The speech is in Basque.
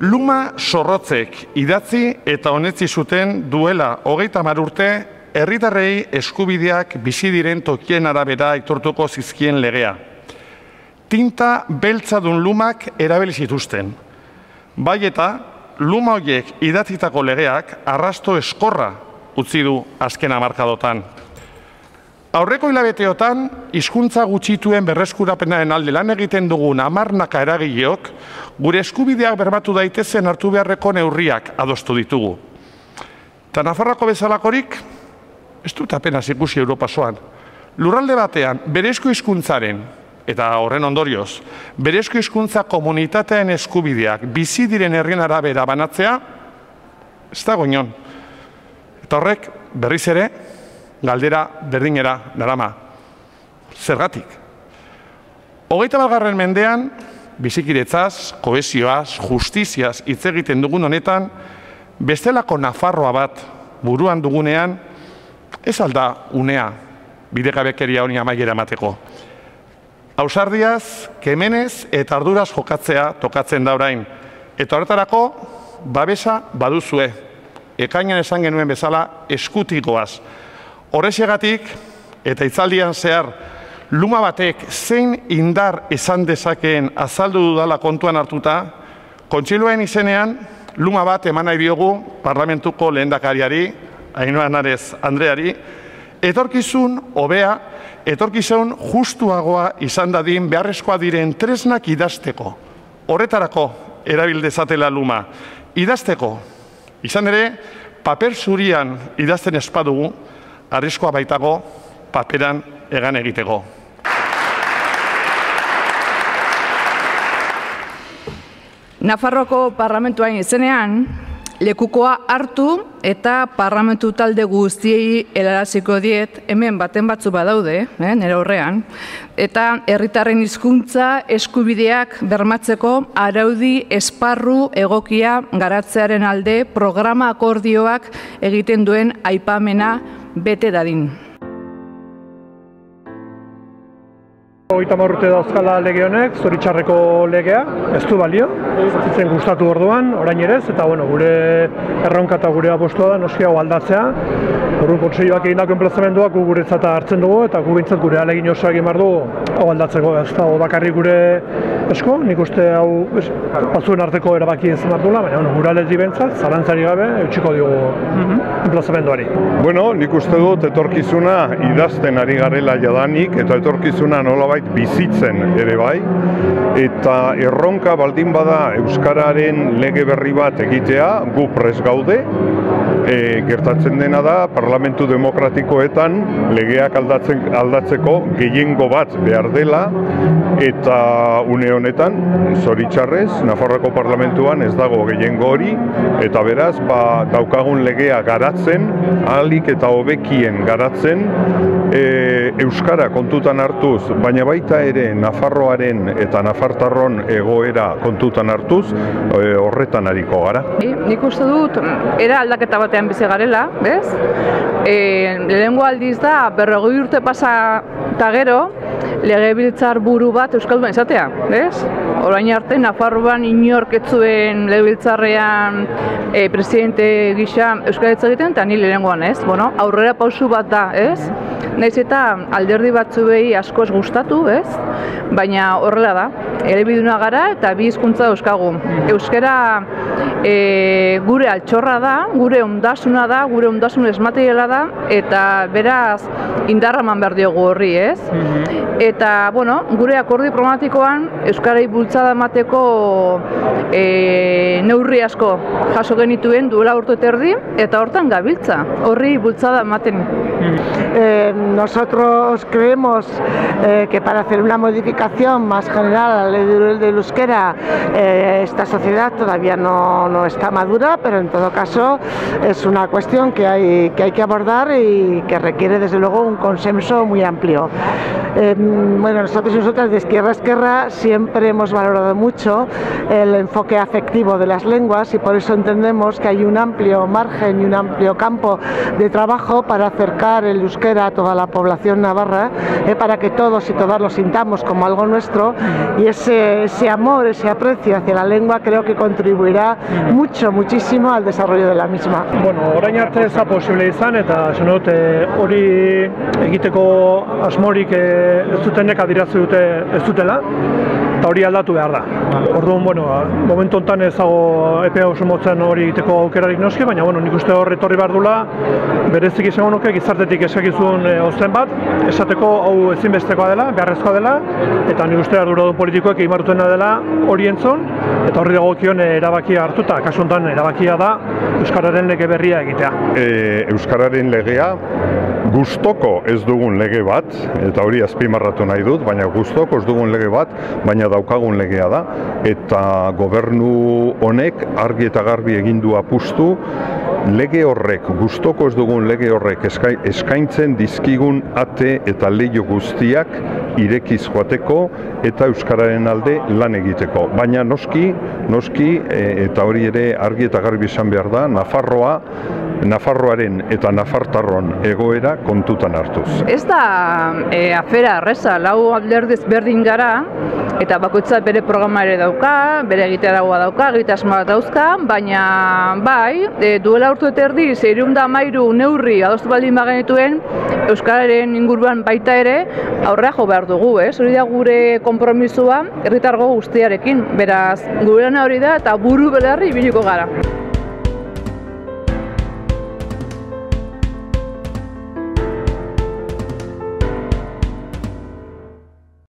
Luma sorrotzek idatzi eta honetzi zuten duela hogeita mar urte herritarrei eskubideak bizi diren tokien arabera aitortuko zizkien legea. Tinta beltzadun lumak erabili zituzten. Bai eta luma horiek idatzitako legeak arrasto eskorra utzi du azken amarkadotan. Aurreko hilabeteotan, hizkuntza gutxituen berreskurapenaren alde lan egiten dugun amarnaka eragileok, gure eskubideak bermatu daitezen hartu beharreko neurriak adostu ditugu. Eta Nafarrako bezalakorik, ez dut apenas ikusi Europa soan. Lurralde batean, berezko hizkuntzaren eta horren ondorioz, berezko hizkuntza komunitatean eskubideak bizi diren herrien arabera banatzea, ez da goinon. Eta horrek, berriz ere, galdera berdinera darama. Zergatik. Hogeita balgarren mendean, bizikiretzaz, koesioaz, justiziaz hitz egiten dugun honetan, bestelako Nafarroa bat buruan dugunean, ez alda unea bidekabekeria honi amaiera emateko. Ausardiaz, kemenez eta arduraz jokatzea tokatzen da orain. Eta horretarako, babesa baduzue. Ekainan esan genuen bezala eskutikoaz. Horrexegatik, eta itzaldian zehar, luma batek zein indar esan dezakeen azaldu dudala kontuan hartuta, kontsiluen izenean, luma bat eman nahi diogu parlamentuko lehendakariari, Ainoa Narez Andreari, etorkizun hobea, etorkizun justuagoa izan dadin beharrezkoa diren tresnak idazteko. Horretarako erabildezatela luma. Idazteko, izan ere, paper zurian idazten espadugu, arriskoa baitago paperan egan egiteko. Nafarroko parlamentuain izenean, lekukoa hartu eta parlamentu talde guztiei helaraziko diet, hemen baten batzu badaude, eh, nire horrean, eta herritarren hizkuntza eskubideak bermatzeko araudi esparru egokia garatzearen alde programa akordioak egiten duen aipamena bete dadin. Hogeita urte dauzkala lege honek, zoritxarreko legea, ez du balio, zen gustatu orduan, orain ere eta bueno, gure erronka eta gure apostua da noski hau aldatzea. Horren kontseioak egin dako enplazamenduak gu guretzat hartzen dugu eta gu bintzat gure alegin osoa egin behar dugu hau aldatzeko. Ez da, bakarrik gure esko, nik uste hau batzuen arteko erabaki ez martula, baina bueno, gure alezi bentzat, zarantzari gabe, eutxiko mm enplazamenduari. Bueno, nik uste dut etorkizuna idazten ari garela jadanik eta etorkizuna nolabait bizitzen ere bai eta erronka baldin bada euskararen lege berri bat egitea gu pres gaude. E, gertatzen dena da parlamentu demokratikoetan legeak aldatzen aldatzeko gehiengo bat behar dela eta une honetan zoritxarrez Nafarroko parlamentuan ez dago gehiengo hori eta beraz ba, daukagun legea garatzen ahalik eta hobekien garatzen e, euskara kontutan hartuz baina baita ere Nafarroaren eta Nafartarron egoera kontutan hartuz e, horretan ariko gara. E, nik uste dut, era aldaketa batean bizi garela, bez? E, lehenengo aldiz da, berrogoi urte pasa eta gero, legebiltzar buru bat Euskaldun izatea, bez? Orain arte, Nafarroan inork etzuen legebiltzarrean e, presidente gisa Euskal egiten, eta ni lehenengoan, ez? Bueno, aurrera pausu bat da, ez? Naiz eta alderdi batzuei askoz gustatu, ez? Baina horrela da. Elebiduna gara eta bi hizkuntza euskagu. Euskara e, gure altxorra da, gure ondasuna da, gure ondasun esmateriala da eta beraz indarraman behar diogu horri, ez? Eta, bueno, gure akordi programatikoan Euskarei bultzada emateko e, neurri asko jaso genituen duela urte terdi eta hortan gabiltza, horri bultzada ematen. Eh, nosotros creemos eh, que para hacer una modificación más general del de euskera, eh, esta sociedad todavía no, no, está madura, pero en todo caso es una cuestión que hay, que hay que abordar y que requiere desde luego un consenso muy amplio. bueno, nosotros y nosotras de Izquierda a Esquerra siempre hemos valorado mucho el enfoque afectivo de las lenguas y por eso entendemos que hay un amplio margen y un amplio campo de trabajo para acercar el euskera a toda la población navarra, eh, para que todos y todas lo sintamos como algo nuestro y ese, ese amor, ese aprecio hacia la lengua creo que contribuirá mucho, muchísimo al desarrollo de la misma. Bueno, orain arte ez da posible izan eta dut eh, hori egiteko asmorik eh, ez dutenek adierazi dute ez dutela eta hori aldatu behar da. Orduan, bueno, momentu honetan ez dago epe oso motzen hori egiteko aukerarik noski, baina bueno, nik uste hor etorri behar dula berezik izango nuke gizartetik eskakizun e, ozten bat, esateko hau ezinbestekoa dela, beharrezkoa dela, eta nik uste arduradun politikoek egin dela hori entzon, eta horri dagokion erabakia hartuta, kasu honetan erabakia da Euskararen lege berria egitea. E, Euskararen legea gustoko ez dugun lege bat, eta hori azpimarratu nahi dut, baina gustoko ez dugun lege bat, baina daukagun legea da, eta gobernu honek argi eta garbi egin du apustu, lege horrek, gustoko ez dugun lege horrek eskaintzen dizkigun ate eta leio guztiak irekiz joateko eta Euskararen alde lan egiteko. Baina noski, noski, e, eta hori ere argi eta garbi izan behar da, Nafarroa Nafarroaren eta Nafartarron egoera kontutan hartuz. Ez da e, afera arreza, lau alderdiz berdin gara, eta bakoitza bere programa ere dauka, bere egitaragoa dauka, egitasmoa dauzka, baina bai, e, duela urtu eta erdi, zeirun da mairu neurri adostu baldin bagenituen, Euskararen inguruan baita ere, aurrea jo behar dugu, ez? Hori da gure konpromisua herritargo guztiarekin, beraz, gure hori da eta buru belarri ibiliko gara.